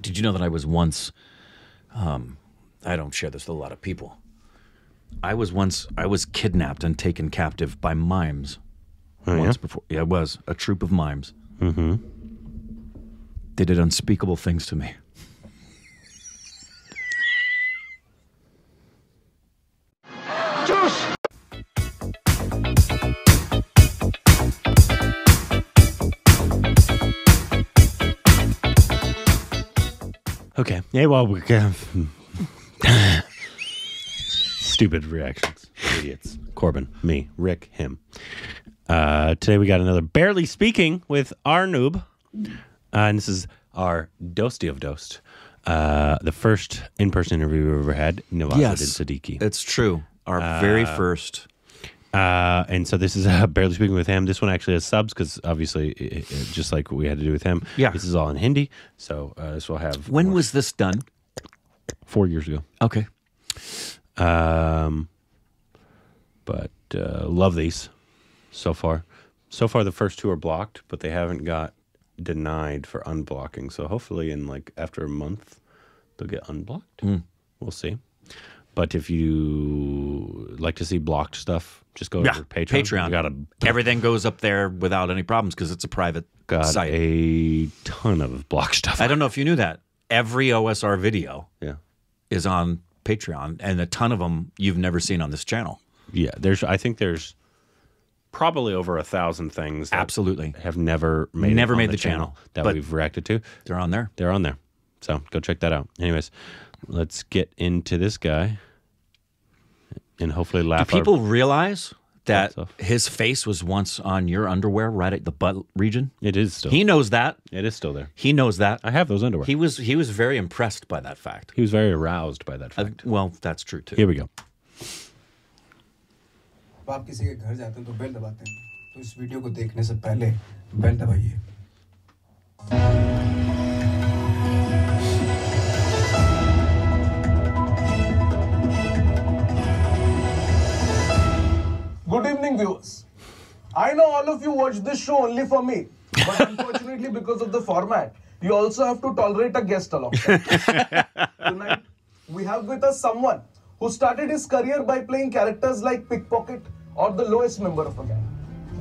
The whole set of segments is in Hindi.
Did you know that I was once? Um, I don't share this with a lot of people. I was once I was kidnapped and taken captive by mimes. once before, yeah, it was a troop of mimes. Mm-hmm. They did unspeakable things to me. Yeah, well, we can. Stupid reactions. Idiots. Corbin, me, Rick, him. Uh, today we got another Barely Speaking with our noob. Uh, and this is our Dosti of Dost. Uh, the first in person interview we've ever had, Nawazuddin Siddiqui. it's true. Our very first. Uh, and so this is uh, barely speaking with him. This one actually has subs because obviously, i i just like we had to do with him, Yeah. this is all in Hindi. So uh, this will have When was this done? four years ago. Okay. Um, but uh, love these so far. So far, the first two are blocked, but they haven't got denied for unblocking. So hopefully, in like after a month, they'll get unblocked. We'll see. But if you like to see blocked stuff, just go Yeah. to Patreon. Patreon. We got a Everything goes up there without any problems because it's a private got site. a ton of blocked stuff. I don't know if you knew that. Every OSR video yeah, is on Patreon, and a ton of them you've never seen on this channel. yeah. There's. I think there's probably over a thousand things. that Absolutely. have never made Never made the channel, that we've reacted to. They're on there. They're on there. So go check that out. Anyways, let's get into this guy and hopefully Do laugh. our- people realize that That's tough. his face was once on your underwear right at the butt region? it is still. He knows that. it is still there. He knows that. I have those underwear. He, He was he was very impressed by that fact. was very aroused by that Uh, fact. well, that's true too. Here we go. अब आप किसी के घर जाते हैं तो बेल दबाते हैं तो इस वीडियो को देखने से पहले बेल दबाइए Viewers. I know all of you watch this show only for me, but unfortunately, because of the format, you also have to tolerate a guest along. Tonight, we have with us someone who started his career by playing characters like pickpocket or the lowest member of a gang.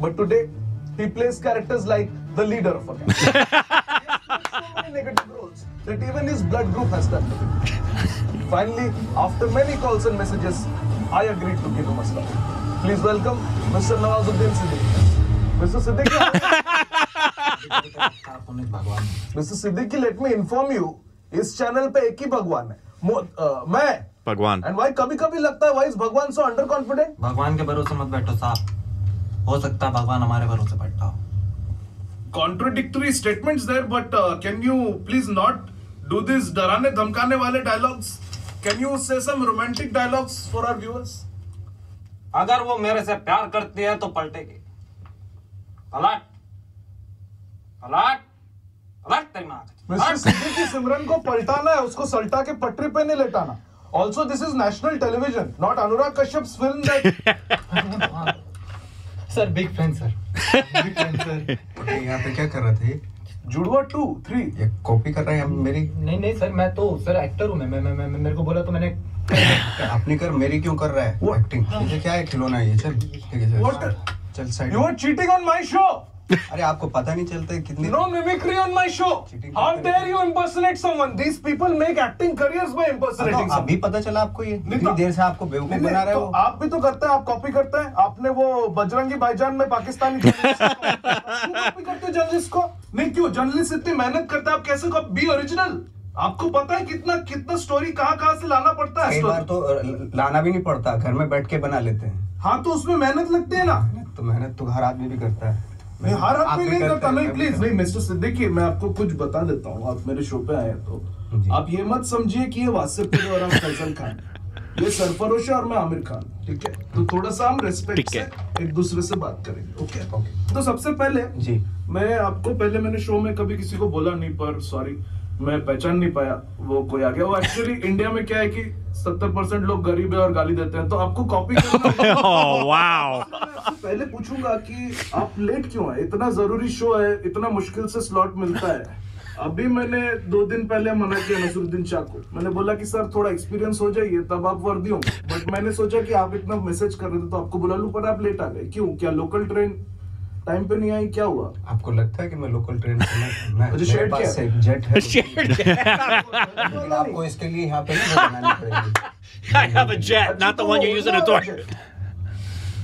But today, he plays characters like the leader of a gang. He so many negative roles that even his blood group has done. Finally, after many calls and messages, I agreed to give him a slot. Please welcome mister Nawazuddin Siddiqui mister Siddiqui mister Siddiqui let me inform you इस चैनल पे एक ही भगवान है। मैं भगवान। एंड वाई कभी कभी लगता है वाई भगवान सो अंडर कॉन्फिडेंट भगवान के भरोसे मत बैठो साहब। हो सकता है भगवान हमारे भरोसे बैठा हो contradictory statement there but can you please not do this डराने धमकाने वाले dialogues can you say some romantic dialogues for our viewers अगर वो मेरे से प्यार करती है तो पलटेगी। पलट पलट पलट तेरी माँ सिमरन को पलटाना है उसको सल्टा के पटरी पे नहीं लेटाना। Also this is national television not Anurag Kashyap film that sir big fan sir big fan sir यहाँ पे क्या कर रहे थे? जुड़वा टू थ्री ये कॉपी कर रहे हैं हम मेरी नहीं नहीं सर मैं तो सर एक्टर हूँ मैं मैं मैं मैं- मेरे को बोला तो मैंने अपनी कर मेरी क्यों कर रहा है? What? एक्टिंग ये क्या है खिलौना है ये? चल ठीक है चल चल side you are cheating on my show अरे आपको पता नहीं चलता है कितनी no mimicry on my show how dare you impersonate someone? These people make acting careers by तो impersonating अभी पता चला आपको ये? इतनी तो- देर से आपको बेवकूफ़ बना रहे तो हो। आप भी तो करते हैं आप कॉपी करते हैं। आपने वो बजरंगी भाईजान में पाकिस्तानी कॉपी करते हो। जर्नलिस्ट को? नहीं क्यों? जर्नलिस्ट इतनी मेहनत करता है आप कैसे बी ओरिजिनल आपको पता है कितना कितना स्टोरी कहाँ कहाँ से लाना पड़ता है बार तो लाना भी नहीं पड़ता घर में बैठ के बना लेते हैं। हाँ तो उसमें मेहनत लगती है ना? तो मेहनत तो हर आदमी भी करता है। नहीं हर आदमी नहीं करता। नहीं प्लीज़ नहीं मिस्टर सिद्दीकी मैं आपको कुछ बता देता हूँ। आप मेरे शो पे आए तो। आप ये मत समझिए कि ये वासिफ और हम फैसल खान ये सरफरोश है और मैं आमिर खान ठीक है? तो थोड़ा सा हम रेस्पेक्ट से एक दूसरे से बात करेंगे ओके ओके। तो सबसे पहले जी। मैं आपको पहले मैंने शो में कभी किसी को बोला नहीं पर सॉरी मैं पहचान नहीं पाया वो कोई आ गया। वो एक्चुअली इंडिया में क्या है कि सत्तर परसेंट लोग गरीब है और गाली देते हैं। तो आपको कॉपी करना Oh पहले पूछूँगा कि आप लेट क्यों है? इतना ज़रूरी शो है इतना मुश्किल से स्लॉट मिलता है। अभी मैंने दो दिन पहले मना किया नसरुद्दीन शाह को मैंने बोला कि सर थोड़ा एक्सपीरियंस हो जाइए तब आप वर्दी होंगे। बट मैंने सोचा कि आप इतना मैसेज कर रहे थे तो आपको बुला लूँ पर आप लेट आ गए। क्यों? क्या लोकल ट्रेन टाइम पे नहीं आई क्या हुआ? आपको लगता है कि मैं लोकल ट्रेन से मैं मैं मुझे पास किया। जेट है लेकिन आपको इसके लिए यहाँ पे नहीं बनानी पड़ेगी। I have a jet, not the one you're using to torture.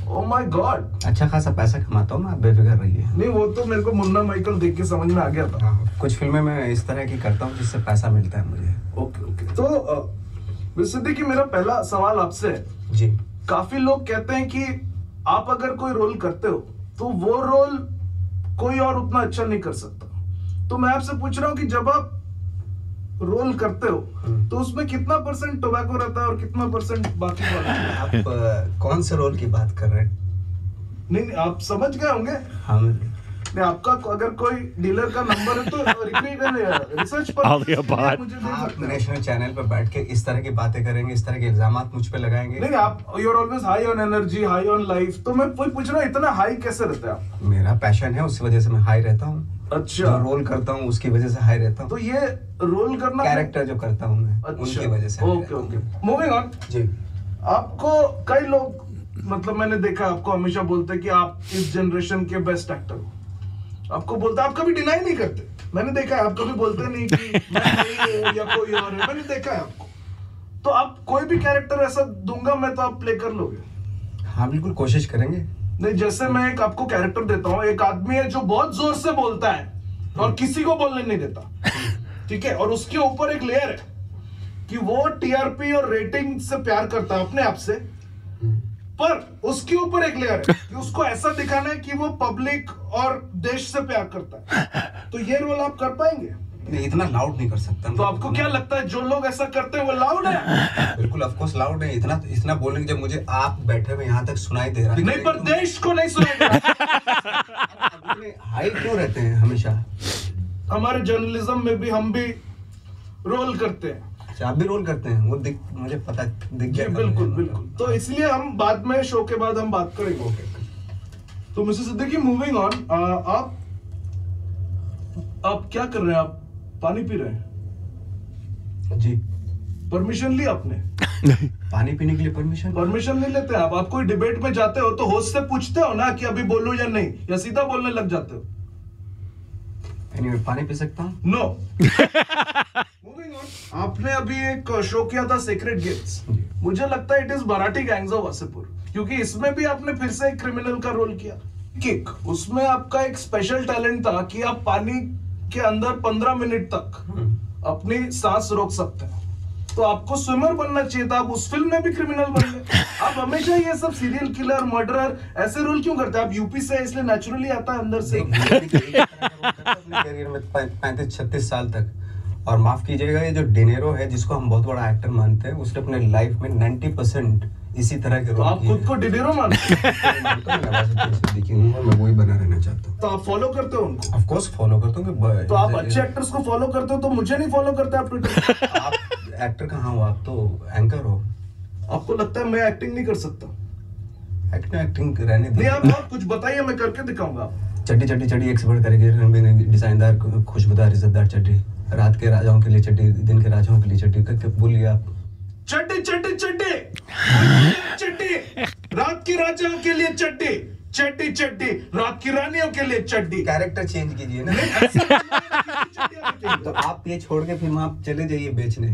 Oh my god अच्छा खासा पैसा कमाता हूँ मैं आप बेफिक्र रहिए। नहीं वो तो मेरे को मुन्ना माइकल देख के समझ में आ गया था। हाँ, कुछ फ़िल्में मैं इस तरह की करता हूँ जिससे पैसा मिलता है मुझे। ओके ओके तो अ, सिद्दीकी मेरा पहला सवाल आपसे है। जी। काफ़ी लोग कहते हैं कि आप अगर कोई रोल करते हो तो वो रोल कोई और उतना अच्छा नहीं कर सकता। तो मैं आपसे पूछ रहा हूँ कि जब आप रोल करते हो हम्म। तो उसमें कितना परसेंट टोबैको रहता है और कितना परसेंट बाकी आप कौन से रोल की बात कर रहे हैं? नहीं नहीं आप समझ गए होंगे? हम नहीं आपका अगर कोई डीलर का नंबर है तो रिसर्च पर. मुझे आप नेशनल चैनल पर बैठ के इस तरह की बातें करेंगे इस तरह के इल्ज़ाम मुझ पे लगाएँगे। नहीं आप you are always high on energy high on life तो मैं पूछ रहा हूँ इतना हाई कैसे रहते हैं आप? मेरा पैशन है उसी वजह से मैं हाई रहता हूँ। अच्छा। जो रोल करता हूँ उसकी वजह से हाई रहता हूँ। तो ये रोल करना कैरेक्टर जो करता हूँ मैं अच्छा। उनकी वजह से ओके ओके मूविंग ऑन जी। आपको कई लोग मतलब मैंने देखा आपको हमेशा बोलते हैं कि आप इस जनरेशन के बेस्ट एक्टर हो। आपको बोलता आप कभी डिनाई नहीं करते। मैंने देखा है आप कभी बोलते नहीं कि मैं या कोई और है। मैंने देखा है आपको। तो आप कोई भी कैरेक्टर ऐसा दूँगा मैं तो आप प्ले कर लोगे। हाँ बिल्कुल कोशिश करेंगे। नहीं जैसे मैं एक आपको कैरेक्टर देता हूँ एक आदमी है जो बहुत ज़ोर से बोलता है और किसी को बोलने नहीं देता। ठीक है? और उसके ऊपर एक लेयर है कि वो टीआरपी और रेटिंग से प्यार करता है अपने आप से। पर उसके ऊपर एक लेयर है कि उसको ऐसा दिखाना है कि वो पब्लिक और देश से प्यार करता है। तो ये रोल आप कर पाएँगे? नहीं इतना लाउड नहीं कर सकता। तो आपको क्या लगता है जो लोग ऐसा करते हैं वो लाउड है? बिल्कुल ऑफ़ कोर्स लाउड है। इतना इतना बोलने की जब मुझे आप बैठे हुए यहाँ तक सुनाई दे रहा है। नहीं पर देश को नहीं सुनेगा हाई क्यों रहते हैं हमेशा? हमारे जर्नलिज्म में भी हम भी रोल करते हैं। अच्छा आप भी रोल करते हैं वो दिख मुझे पता दिख गया बिल्कुल बिल्कुल। तो इसलिए हम बाद में शो के बाद हम बात करेंगे ओके तो मिसेस सिद्दीकी मूविंग ऑन आप आप क्या कर रहे हैं? आप पानी पी रहे हैं? जी। परमिशन ली आपने? पानी पीने के लिए परमिशन परमिशन नहीं लेते आप। आप कोई डिबेट में जाते हो तो होस्ट से पूछते हो ना कि अभी बोलो या नहीं या सीधा बोलने लग जाते हो। एनीवे पानी पी सकता हूँ? नो ऑन आपने अभी एक शो किया था सीक्रेट गेम्स मुझे लगता है इट इज़ मराठी गैंग्स ऑफ़ वासेपुर क्योंकि इसमें भी आपने फिर से एक क्रिमिनल का रोल किया. किक उसमें आपका एक स्पेशल टैलेंट था कि आप पानी के अंदर पंद्रह मिनट तक अपनी सांस रोक सकते हैं। तो आपको स्विमर बनना चाहिए था आप उस फ़िल्म में भी क्रिमिनल बन गए। आप हमेशा ये सब सीरियल किलर मर्डरर ऐसे रोल क्यों करते हैं? आप यूपी से इसलिए नेचुरली आता है अंदर से। पैंतीस छत्तीस साल तक। और माफ़ कीजिएगा ये जो डिनेरो है जिसको हम बहुत बड़ा एक्टर मानते हैं उसने अपने लाइफ में 90 परसेंट इसी तरह के तो रोल आप खुद को डिनेरो मानते हैं? हैं। मैं वही बना रहना चाहता हूँ। तो आप फॉलो करते हो उनको? ऑफ़ कोर्स फॉलो करता हूँ तो आप अच्छे एक्टर्स को फॉलो करते हो तो मुझे नहीं फॉलो करते आप ट्विटर आप एक्टर कहाँ हो? आप तो एंकर हो। आपको लगता है मैं एक्टिंग नहीं कर सकता? एक्टिंग एक्टिंग रहने नहीं आप आप कुछ बताइए मैं करके दिखाऊँगा आपको। चड्डी चड्डी चड्डी एक से बढ़ करके मैंने डिजाइनदार खुशबूदार इज्जतदार चड्डी। रात के राजाओं के लिए चड्डी दिन के राजाओं के लिए चड्डी करके बोलिए आप चड्डी चड्डी चड्डी चड्डी रात की राजाओं के लिए चड्डी चड्डी चड्डी रात की रानियों के लिए चड्डी। कैरेक्टर चेंज कीजिए ना। तो आप ये छोड़ के फिर वहाँ चले जाइए बेचने।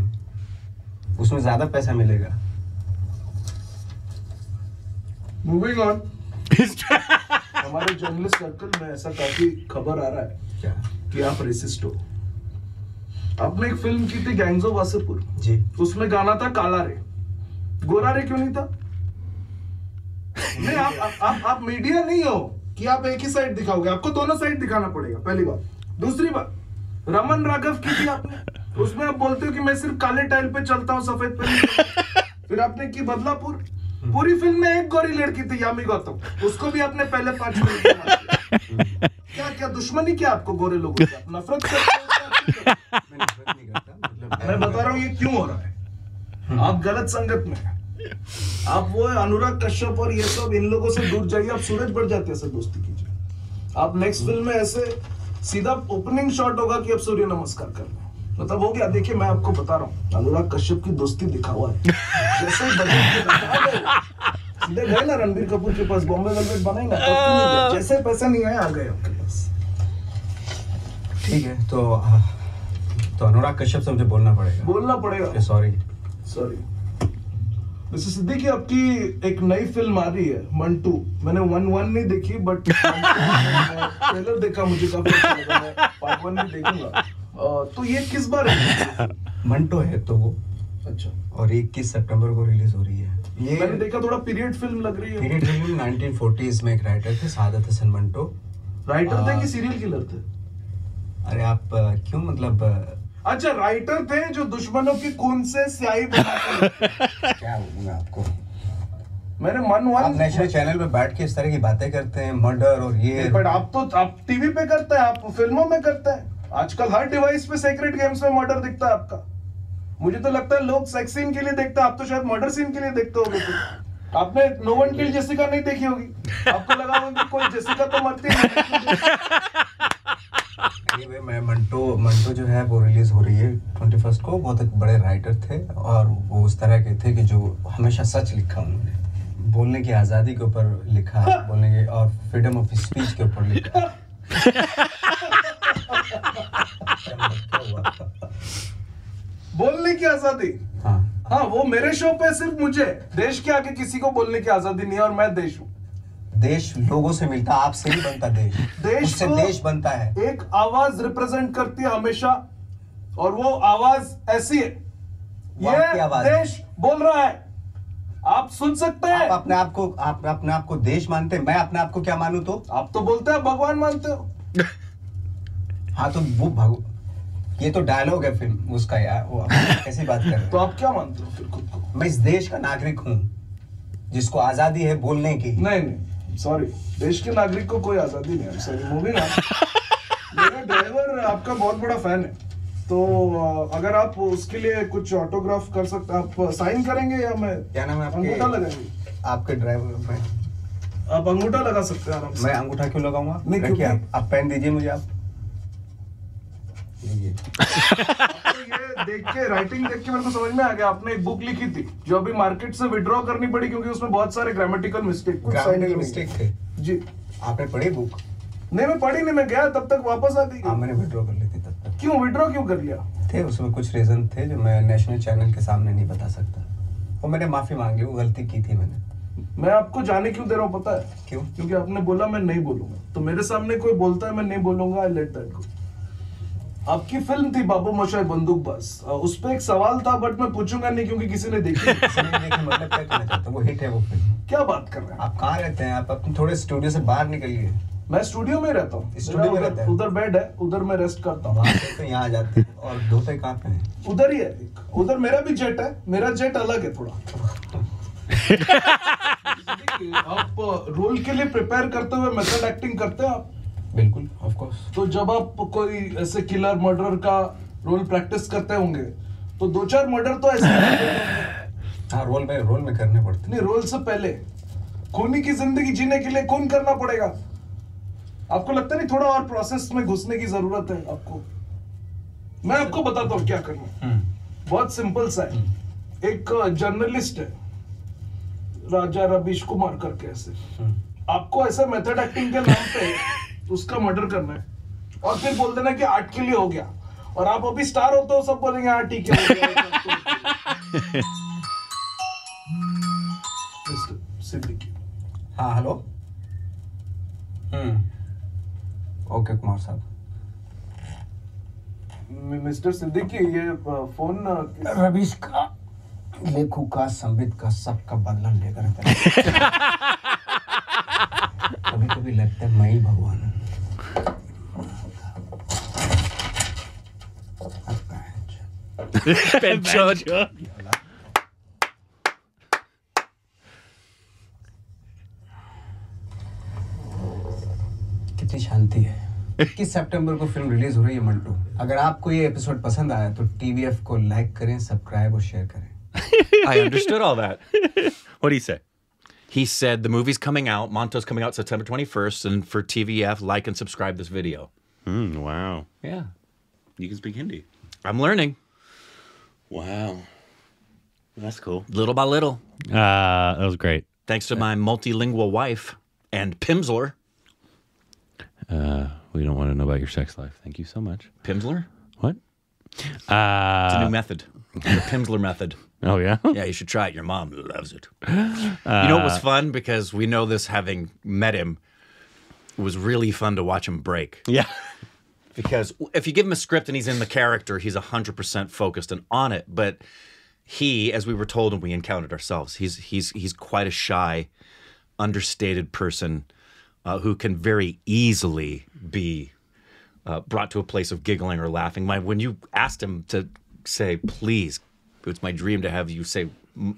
उसमें ज़्यादा पैसा मिलेगा। मूविंग ऑन हमारे जर्नलिस्ट सर्कल में ऐसा काफ़ी खबर आ रहा है क्या? कि आप रेसिस्ट हो। आपने एक फ़िल्म की थी गैंग्स ऑफ़ वासेपुर जी। उसमें गाना था काला रे। गोरा रे क्यों नहीं था? नहीं आप आप, आप आप मीडिया नहीं हो कि आप एक ही साइड दिखाओगे। आपको दोनों साइड दिखाना पड़ेगा पहली बात। दूसरी बात रमन राघव की थी आपने। उसमें आप बोलते हो कि मैं सिर्फ़ काले टाइल पे चलता हूँ सफ़ेद पे फिर आपने की बदलापुर। पूरी फ़िल्म में एक गोरी लड़की थी यामी गौतम। उसको भी आपने पहले पाँच मिनट। क्या क्या दुश्मनी क्या आपको गोरे लोगों से? नफरत करते? मैं नफरत नहीं करता मतलब मैं बता रहा हूँ ये क्यों हो रहा है? आप गलत संगत में आप वो अनुराग कश्यप और ये सब इन लोगों से दूर जाइए आप सूरज बढ़ जाते हैं दोस्ती कीजिए। आप नेक्स्ट फ़िल्म में ऐसे सीधा ओपनिंग शॉट होगा कि अब सूर्य नमस्कार कर रहे मतलब हो गया देखिए मैं आपको बता रहा हूँ अनुराग कश्यप की दोस्ती दिखा हुआ है। जैसे ही सीधे गए ना रणबीर कपूर के पास बॉम्बे वेलवेट बनाई ना गए? जैसे पैसे नहीं आए आ गए आपके पास। ठीक है तो आ, तो अनुराग कश्यप से मुझे बोलना पड़ेगा। बोलना पड़ेगा। सॉरी सॉरी मिस्टर सिद्दीकी आपकी एक नई फ़िल्म आ रही है मंटू। मैंने वन वन नहीं देखी बट ट्रेलर देखा मुझे काफ़ी अच्छा लगा। पार्ट वन भी देखूँगा। तो ये किस बार है? मंटो है तो वो। अच्छा। और 21 सितंबर को रिलीज़ हो रही है। ये मैंने देखा थोड़ा पीरियड फ़िल्म लग रही है। पीरियड फ़िल्म 1940s में एक राइटर थे सादत हसन मंटो। राइटर थे कि सीरियल किलर थे? अरे आप क्यों मतलब अच्छा राइटर थे जो दुश्मनों की खून से स्याही बनाते क्या बोलूँ मैं आपको मैंने मन आप वन नेशनल चैनल पे बैठ के इस तरह की बातें करते हैं मर्डर और ये। बट आप तो आप टीवी पे करते हैं आप फ़िल्मों में करते हैं। आजकल हर डिवाइस पे सेक्रेट गेम्स में मर्डर दिखता है आपका। मुझे तो लगता है लोग सेक्स सीन के लिए देखते हैं आप तो शायद मर्डर सीन के लिए देखते हो आपने नो वन किल जेसिका नहीं देखी होगी? आपको लगा होगा कोई जेसिका तो मरती नहीं Anyway, मैं मंटो मंटो जो है वो रिलीज़ हो रही है ट्वेंटी फ़र्स्ट को। बहुत एक बड़े राइटर थे और वो उस तरह के थे कि जो हमेशा सच लिखा उन्होंने। बोलने की आज़ादी के ऊपर लिखा बोलने के और फ्रीडम ऑफ़ स्पीच के ऊपर लिखा। बोलने की आज़ादी? हाँ। हाँ वो मेरे शो पे सिर्फ़ मुझे। देश के आगे किसी को बोलने की आज़ादी नहीं है और मैं देश हूँ। देश लोगों से मिलता आपसे नहीं बनता देश। देश से देश बनता है। एक आवाज़ रिप्रेजेंट करती है हमेशा और वो आवाज़ ऐसी है। ये आवाज़ है। देश बोल रहा है। आप सुन सकते हैं। आप अपने आप को आप अपने आप को देश मानते हैं। मैं अपने आप को क्या मानूं तो? आप तो बोलते हैं भगवान मानते हो। हाँ तो वो भगव ये तो डायलॉग है फ़िल्म उसका यार वो कैसी बात कर रहे तो आप क्या मानते हो फिर खुद को? मैं इस देश का नागरिक हूँ जिसको आज़ादी है बोलने की। नहीं नहीं। सॉरी देश के नागरिक को कोई आज़ादी नहीं है। सॉरी मूविंग मेरा ड्राइवर आपका बहुत बड़ा फ़ैन है। तो अगर आप उसके लिए कुछ ऑटोग्राफ कर सकते आप साइन करेंगे या मैं क्या नाम है अंगूठा आपके लगाएँगे। आपके ड्राइवर में आप अंगूठा लगा सकते हैं आराम से। मैं अंगूठा क्यों लगाऊँगा? नहीं, क्योंकि- आप आप पेन दीजिए मुझे आप। ये देख के राइटिंग देख के मेरे को समझ में आ गया आपने एक बुक लिखी थी जो अभी मार्केट से विड्रॉ करनी पड़ी क्योंकि उसमें बहुत सारे ग्रामेटिकल मिस्टेक ग्रामेटिकल मिस्टेक थे। जी। आपने पढ़ी बुक नहीं मैं पढ़ी नहीं मैं गया तब तक वापस आ गई। हाँ मैंने विड्रॉ कर ली थी तब तक। क्यों विड्रॉ क्यों कर लिया? थे उसमें कुछ रीजन थे जो मैं नेशनल चैनल के सामने नहीं बता सकता। वो मैंने माफ़ी मांगी वो गलती की थी मैंने। मैं आपको जाने क्यों दे रहा हूँ पता है? क्यों? क्योंकि आपने बोला मैं नहीं बोलूँगा। तो मेरे सामने कोई बोलता है मैं नहीं बोलूँगा आई लेट दैट गो आपकी फ़िल्म थी बाबू मोशाई बंदूकबाज अ, उस पर एक सवाल था बट मैं पूछूँगा नहीं क्योंकि किसी ने देखी मतलब क्या कहना चाहते हैं? वो हिट है वो फ़िल्म। क्या बात कर रहे हैं? आप कहाँ रहते हैं? आप अपने थोड़े स्टूडियो से बाहर निकलिए। मैं स्टूडियो में रहता हूँ। स्टूडियो में रहता है? उधर बेड है उधर मैं रेस्ट करता हूँ। तो यहाँ आ जाते हैं। और धोते कहाँ पे हैं? उधर ही है उधर मेरा भी जेट है मेरा जेट अलग है थोड़ा। आप रोल के लिए प्रिपेयर करते हुए मेथड एक्टिंग करते हैं आप? बिल्कुल। ऑफ़ कोर्स तो जब आप कोई ऐसे किलर मर्डर का रोल प्रैक्टिस करते होंगे तो दो चार मर्डर तो ऐसे हाँ। रोल में रोल में करने पड़ते नहीं रोल से पहले। खूनी की ज़िंदगी जीने के लिए खून करना पड़ेगा? आपको लगता नहीं थोड़ा और प्रोसेस में घुसने की ज़रूरत है आपको? मैं आपको बताता हूँ क्या करना है। बहुत सिंपल सा है। एक जर्नलिस्ट है। राजा रवीश कुमार करके ऐसे। आपको ऐसा मेथड एक्टिंग के नाम पे उसका मर्डर करना है। और फिर बोल देना कि आर्ट के लिए हो गया। और आप अभी स्टार होते हो सब बोलेंगे हाँ ठीक है हाँ हेलो ओके कुमार साहब मिस्टर सिद्दीकी ये फ़ोन रवीश का लेखू का संबित का सबका बदला लेकर कभी कभी लगता है मैं ही भगवान अब कितनी शांति है इक्कीस सितंबर को फ़िल्म रिलीज़ हो रही है मंटू अगर आपको ये एपिसोड पसंद आया तो टीवीएफ को लाइक करें सब्सक्राइब और शेयर करें आई understood all that. What do you say? He said the movie's coming out. Monto's coming out September 21st. And for TVF, like and subscribe this video. Mm, wow. Yeah. You can speak Hindi. I'm learning Wow. That's cool. little by little, Uh, that was great. thanks to my multilingual wife and Pimsler. Uh, we don't want to know about your sex life. Thank you so much. Pimsler? What? It's a Uh, new method. The Pimsler method. Oh yeah. Yeah, you should try it. Your mom loves it. you know what was fun? Because we know this having met him. It was really fun to watch him break. Yeah. Because if you give him a script and he's in the character, he's 100% focused and on it. But he, as we were told and we encountered ourselves, he's, he's, he's quite a shy, understated person uh, who can very easily be uh, brought to a place of giggling or laughing. My, when you asked him to say, please, it's my dream to have you say, "M-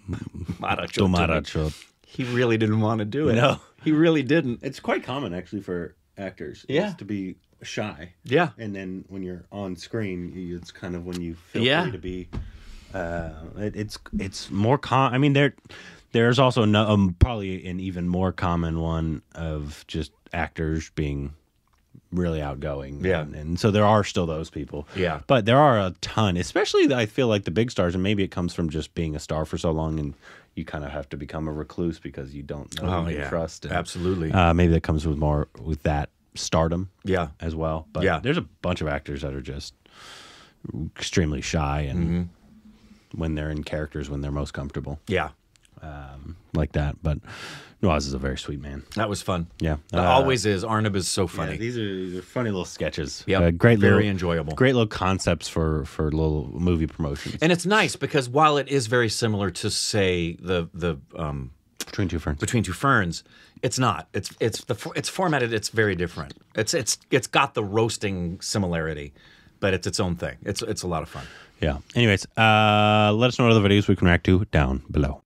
Maracho. to me," He really didn't want to do it. No. He really didn't. It's quite common actually for actors. Yeah. to be shy. Yeah. And then when you're on screen, it's kind of when you feel Yeah. free to be. Uh, it, it's it's more com. I mean, there there's also no, um, probably an even more common one of just actors being really outgoing. Yeah. and, and so there are still those people. Yeah. but there are a ton, especially I feel like the big stars, and maybe it comes from just being a star for so long and. You kind of have to become a recluse because you don't know Oh, who you yeah. trust. and- Absolutely. uh, maybe that comes with more with that stardom yeah. as well. But Yeah. there's a bunch of actors that are just extremely shy and Mm-hmm. when they're in characters when they're most comfortable Yeah. Like that. But Noaz is a very sweet man. That was fun. Yeah, It always is. Arnab is so funny. Yeah, these are these are funny little sketches. Yeah, Uh, great, very little, enjoyable. Great little concepts for for little movie promotions. and it's nice because while it is very similar to say the the um, Between two ferns. between two ferns, it's not. It's it's the it's formatted. It's very different. It's it's it's got the roasting similarity, but it's its own thing. It's it's a lot of fun. Yeah. Anyways, uh, let us know what other videos we can react to down below. Just